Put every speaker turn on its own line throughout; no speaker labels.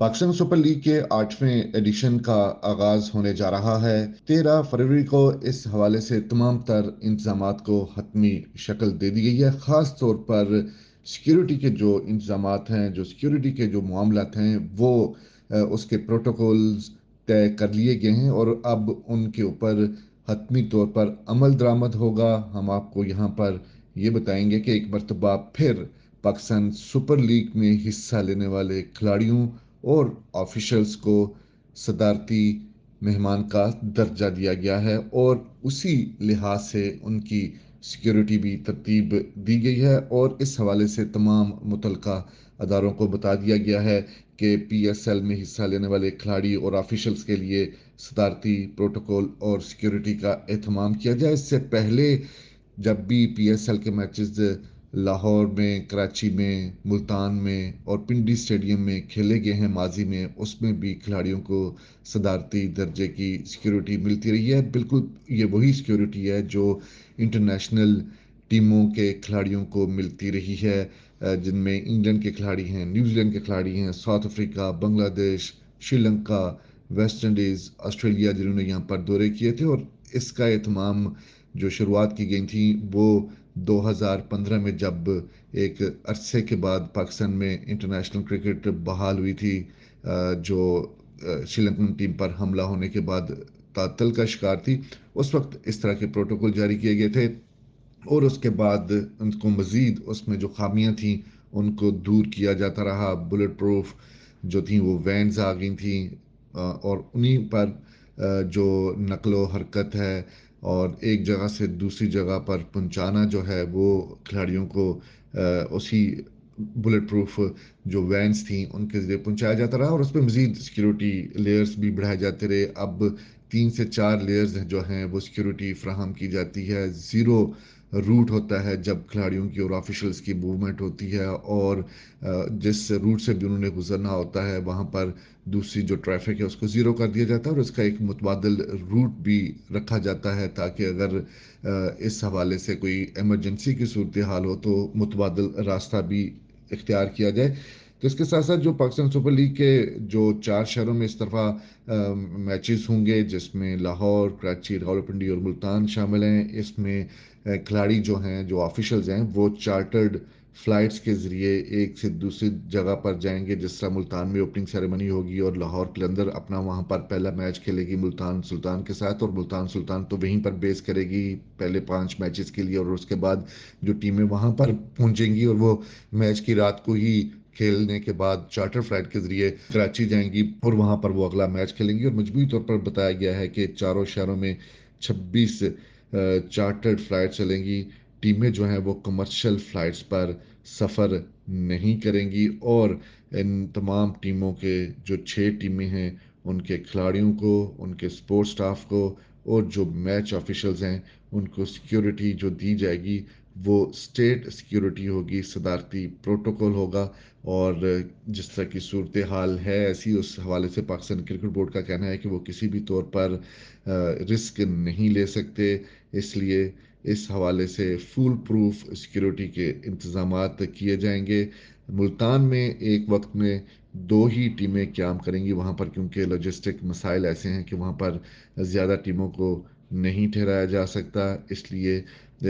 Pakistan super league के आठवें addition का आगाज़ होने जा रहा है। तेरह फरवरी को इस हवाले से तमाम तर इंतज़ाम को हतमी शक्ल दे दी गई है। ख़ास तौर पर सिक्योरिटी के जो इंतज़ाम हैं, जो सिक्योरिटी के जो मामला हैं, वो उसके प्रोटोकॉल्स तय कर लिए गए हैं और अब उनके ऊपर हतमी तौर पर अमल दरामद होगा। हम आपको यहाँ पर ये बताएँगे कि एक मरतबा फिर पाकिस्तान सुपर लीग में हिस्सा लेने वाले खिलाड़ियों और ऑफिशल्स को सदारती मेहमान का दर्जा दिया गया है और उसी लिहाज से उनकी सिक्योरिटी भी तरतीब दी गई है और इस हवाले से तमाम मुतलका अदारों को बता दिया गया है कि पी एस एल में हिस्सा लेने वाले खिलाड़ी और ऑफिशल्स के लिए सदारती प्रोटोकॉल और सिक्योरिटी का अहतमाम किया जाए। इससे पहले जब भी पी एस एल के मैचेस लाहौर में, कराची में, मुल्तान में और पिंडी स्टेडियम में खेले गए हैं माजी में, उसमें भी खिलाड़ियों को सदारती दर्जे की सिक्योरिटी मिलती रही है। बिल्कुल ये वही सिक्योरिटी है जो इंटरनेशनल टीमों के खिलाड़ियों को मिलती रही है जिनमें इंग्लैंड के खिलाड़ी हैं न्यूजीलैंड के खिलाड़ी हैं, South Africa, Bangladesh, Sri Lanka, West Indies, Australia, जिन्होंने यहाँ पर दौरे किए थे और इसका एहतमाम जो शुरुआत की गई थी, वो 2015 में जब एक अरसे के बाद पाकिस्तान में इंटरनेशनल क्रिकेट बहाल हुई थी जो श्रीलंकन टीम पर हमला होने के बाद तातल का शिकार थी, उस वक्त इस तरह के प्रोटोकॉल जारी किए गए थे और उसके बाद उनको मज़ीद उसमें जो खामियाँ थी, उनको दूर किया जाता रहा। बुलेट प्रूफ जो थी, वो वैन्स आ गई थी और उन्हीं पर जो नकलो हरकत है और एक जगह से दूसरी जगह पर पहुंचाना जो है वो खिलाड़ियों को उसी बुलेट प्रूफ जो वैन्स थी, उनके ज़रिए पहुँचाया जाता रहा और उस पर मज़ीद सिक्योरिटी लेयर्स भी बढ़ाए जाते रहे। अब तीन से चार लेयर्स जो हैं, वो सिक्योरिटी फ्राहम की जाती है। ज़ीरो रूट होता है जब खिलाड़ियों की और ऑफिशल्स की मूवमेंट होती है और जिस रूट से भी उन्होंने गुजरना होता है, वहाँ पर दूसरी जो ट्रैफ़िक है उसको ज़ीरो कर दिया जाता है और उसका एक मुतबादल रूट भी रखा जाता है ताकि अगर इस हवाले से कोई एमरजेंसी की सूरत हाल हो तो मुतबादल रास्ता भी इख्तियार किया जाए। तो इसके साथ साथ जो पाकिस्तान सुपर लीग के जो चार शहरों में इस तरफा मैचेस होंगे जिसमें लाहौर कराची रावलपिंडी और मुल्तान शामिल हैं इसमें खिलाड़ी जो हैं जो ऑफिशल्स हैं वो चार्टर्ड फ़्लाइट्स के ज़रिए एक से दूसरी जगह पर जाएँगे जिस तरह मुल्तान में ओपनिंग सेरेमनी होगी और लाहौर कलंदर अपना वहाँ पर पहला मैच खेलेगी मुल्तान सुल्तान के साथ और मुल्तान सुल्तान तो वहीं पर बेस करेगी पहले पाँच मैचेस के लिए और उसके बाद जो टीमें वहाँ पर पहुँचेंगी और वो मैच की रात को ही खेलने के बाद चार्टर फ़्लाइट के ज़रिए कराची जाएँगी और वहाँ पर वो अगला मैच खेलेंगी। और मजबूरी तौर पर बताया गया है कि चारों शहरों में 26 चार्टर्ड फ़्लाइट चलेंगी। टीमें जो हैं वो कमर्शियल फ्लाइट्स पर सफ़र नहीं करेंगी और इन तमाम टीमों के जो छः टीमें हैं, उनके खिलाड़ियों को, उनके स्पोर्ट्स स्टाफ को और जो मैच ऑफिशल्स हैं, उनको सिक्योरिटी जो दी जाएगी वो स्टेट सिक्योरिटी होगी, सदारती प्रोटोकॉल होगा और जिस तरह की सूरत हाल है, ऐसी उस हवाले से पाकिस्तान क्रिकेट बोर्ड का कहना है कि वो किसी भी तौर पर रिस्क नहीं ले सकते। इसलिए इस हवाले से फुल प्रूफ सिक्योरिटी के इंतज़ाम किए जाएँगे। मुल्तान में एक वक्त में दो ही टीमें क्याम करेंगी वहाँ पर, क्योंकि लॉजिस्टिक मसाइल ऐसे हैं कि वहाँ पर ज़्यादा टीमों को नहीं ठहराया जा सकता, इसलिए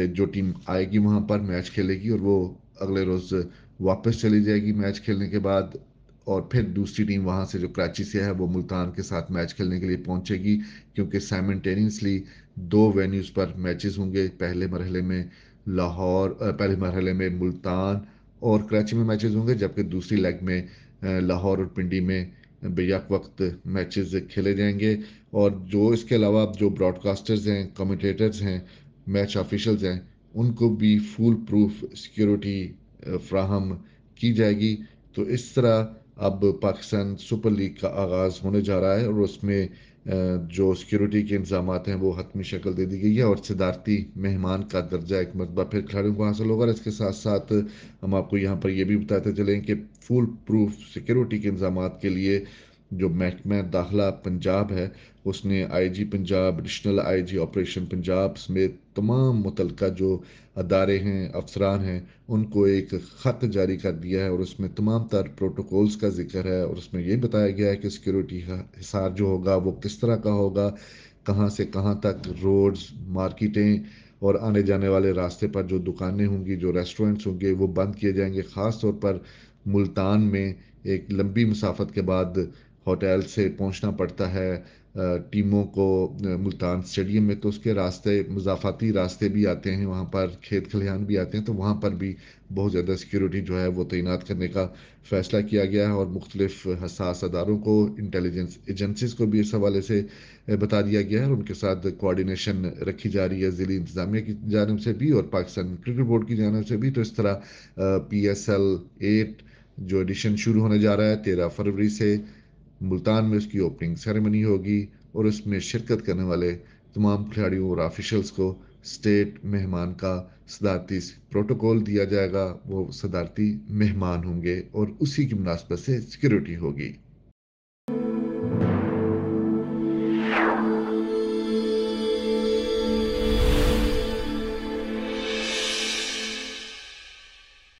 जो टीम आएगी वहाँ पर मैच खेलेगी और वो अगले रोज़ वापस चली जाएगी मैच खेलने के बाद और फिर दूसरी टीम वहाँ से जो कराची से है, वो मुल्तान के साथ मैच खेलने के लिए पहुँचेगी, क्योंकि साइमल्टेनियसली दो वेन्यूज़ पर मैचेस होंगे, पहले मरहले में लाहौर पहले मरहले में मुल्तान और कराची में मैचेस होंगे, जबकि दूसरी लेग में लाहौर और पिंडी में बेयक वक्त मैचेस खेले जाएँगे। और जो इसके अलावा जो ब्रॉडकास्टर्स हैं कमेंटेटर्स हैं मैच ऑफिशल्स हैं, उनको भी फुल प्रूफ सिक्योरिटी फ्राहम की जाएगी। तो इस तरह अब पाकिस्तान सुपर लीग का आगाज़ होने जा रहा है और उसमें जो सिक्योरिटी के इंतज़ाम हैं, वो हतमी शक्ल दे दी गई है और सिदारती मेहमान का दर्जा एक मरतबा फिर खिलाड़ियों को हासिल होगा इसके साथ साथ हम आपको यहाँ पर यह भी बताते चलें कि फुल प्रूफ सिक्योरिटी के इंतज़ाम के लिए जो महकमा दाखिला पंजाब है, उसने IG Punjab additional IG operation Punjab समेत तमाम मुतलका जो अदारे हैं, अफसरान हैं, उनको एक ख़त जारी कर दिया है और उसमें तमाम तर प्रोटोकॉल्स का ज़िक्र है और उसमें ये बताया गया है कि सिक्योरिटी हिसार जो होगा वो किस तरह का होगा, कहाँ से कहाँ तक रोड्स मार्केटें और आने जाने वाले रास्ते पर जो दुकानें होंगी, जो रेस्टोरेंट्स होंगे, वो बंद किए जाएँगे ख़ास तौर पर मुल्तान में एक लंबी मुसाफत के बाद होटल से पहुँचना पड़ता है टीमों को मुल्तान स्टेडियम में तो उसके रास्ते, मुजाफाती रास्ते भी आते हैं, वहाँ पर खेत खलिहान भी आते हैं तो वहाँ पर भी बहुत ज़्यादा सिक्योरिटी जो है, वो तैनात करने का फैसला किया गया है और मुख्तलिफ़ हसास अदारों को इंटेलिजेंस एजेंसीज को भी इस हवाले से बता दिया गया है और उनके साथ कोऑर्डिनेशन रखी जा रही है, ज़िली इंतज़ामिया की जानब से भी और पाकिस्तान क्रिकेट बोर्ड की जानब से भी तो इस तरह पी एस एल एट जो एडिशन शुरू होने जा रहा है, तेरह फरवरी से मुल्तान में उसकी ओपनिंग सेरेमनी होगी और उसमें शिरकत करने वाले तमाम खिलाड़ियों और ऑफिशल्स को स्टेट मेहमान का सदारती प्रोटोकॉल दिया जाएगा। वो सदारती मेहमान होंगे और उसी की मुनासबत से सिक्योरिटी होगी।